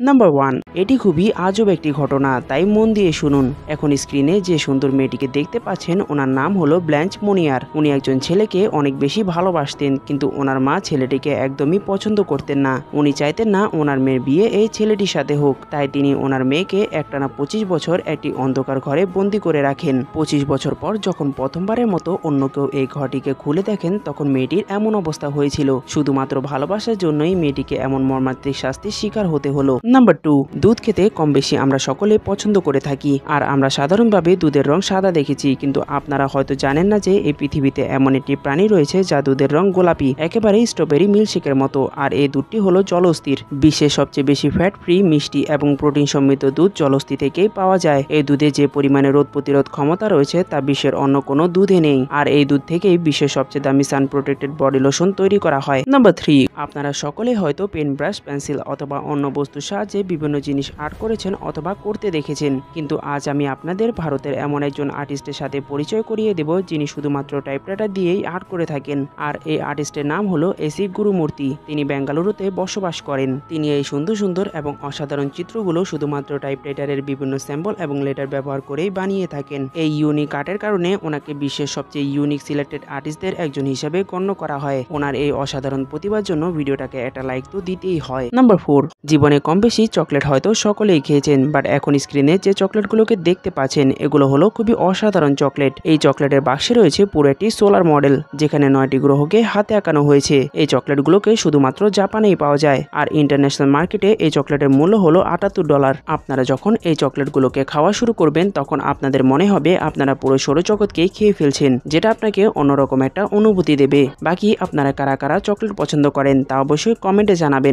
Number one এটি খুবই আজব একটি ঘটনা, তাই মন দিয়ে শুনুন। এখন স্ক্রিনে যে সুন্দর মেয়েটিকে দেখতে পাচ্ছেন, ওনার নাম হলো ব্ল্যাঞ্চ মনিয়ার উনি একজন ছেলেকে অনেক বেশি ভালোবাসতেন, কিন্তু ওনার মা ছেলেটিকে একদমই পছন্দ করতেন না। উনি চাইতেন না ওনার মেয়ের বিয়ে এই ছেলেটির সাথে হোক। তাই তিনি ওনার মেয়েকে একটানা পঁচিশ বছর একটি অন্ধকার ঘরে বন্দি করে রাখেন। পঁচিশ বছর পর যখন প্রথমবারের মতো অন্য কেউ এই ঘরটিকে খুলে দেখেন, তখন মেয়েটির এমন অবস্থা হয়েছিল। শুধুমাত্র ভালোবাসার জন্যই মেয়েটিকে এমন মর্মান্তিক শাস্তির শিকার হতে হলো। নাম্বার টু দুধ খেতে কম বেশি আমরা সকলে পছন্দ করে থাকি। আর আমরা সাধারণভাবে দুধের রং সাদা দেখেছি, কিন্তু আপনারা হয়তো জানেন না যে এই পৃথিবীতে এমন একটি প্রাণী রয়েছে যা দুধের রং গোলাপি, একেবারে স্ট্রবেরি মিল্কশেকের মতো। আর এই দুধটি হলো জলস্থির। বিশ্বের সবচেয়ে বেশি ফ্যাট ফ্রি মিষ্টি এবং প্রোটিন সমৃদ্ধ দুধ জলস্থি থেকেই পাওয়া যায়। এই দুধে যে পরিমাণে রোদ প্রতিরোধ ক্ষমতা রয়েছে তা বিশ্বের অন্য কোনো দুধে নেই। আর এই দুধ থেকেই বিশ্বের সবচেয়ে দামি সান প্রোটেক্টেড বডি লোশন তৈরি করা হয়। নাম্বার থ্রি আপনারা সকলে হয়তো পেন ব্রাশ, পেন্সিল অথবা অন্য বস্তুর সাহায্যে বিভিন্ন জিনিস আর্ট করেছেন অথবা করতে দেখেছেন। কিন্তু আজ আমি আপনাদের ভারতের এমন একজন আর্টিস্টের সাথে পরিচয় করিয়ে দেব যিনি শুধুমাত্র টাইপরাইটার দিয়েই আর্ট করে থাকেন। আর এই আর্টিস্টের নাম হলো এসি গুরুমূর্তি। তিনি বেঙ্গালুরুতে বসবাস করেন। তিনি এই সুন্দর সুন্দর এবং অসাধারণ চিত্রগুলো শুধুমাত্র টাইপরাইটারের বিভিন্ন স্যাম্পল এবং লেটার ব্যবহার করেই বানিয়ে থাকেন। এই ইউনিক আর্টের কারণে ওনাকে বিশ্বের সবচেয়ে ইউনিক সিলেক্টেড আর্টিস্টদের একজন হিসেবে গণ্য করা হয়। ওনার এই অসাধারণ প্রতিভার জন্য ভিডিওটাকে একটা লাইক তো দিতেই হয়। নাম্বার ফোর জীবনে কম বেশি চকলেট হয়তো সকলেই খেয়েছেন বাট এখন স্ক্রিনে যে চকলেটগুলোকে দেখতে পাচ্ছেন, এগুলো হলো খুবই অসাধারণ চকলেট। এই চকলেটের বাক্সে রয়েছে পুরো একটি সোলার মডেল, যেখানে নয়টি গ্রহকে হাতে আঁকানো হয়েছে। এই চকলেটগুলোকে শুধুমাত্র জাপানেই পাওয়া যায়, আর ইন্টারন্যাশনাল মার্কেটে এই চকলেটের মূল্য হলো আটাত্তর ডলার আপনারা যখন এই চকলেটগুলোকে খাওয়া শুরু করবেন, তখন আপনাদের মনে হবে আপনারা পুরো সৌরজগৎকেই খেয়ে ফেলছেন, যেটা আপনাকে অন্যরকম একটা অনুভূতি দেবে। বাকি আপনারা কারা কারা চকলেট পছন্দ করেন, তা অবশ্যই কমেন্টে জানাবেন।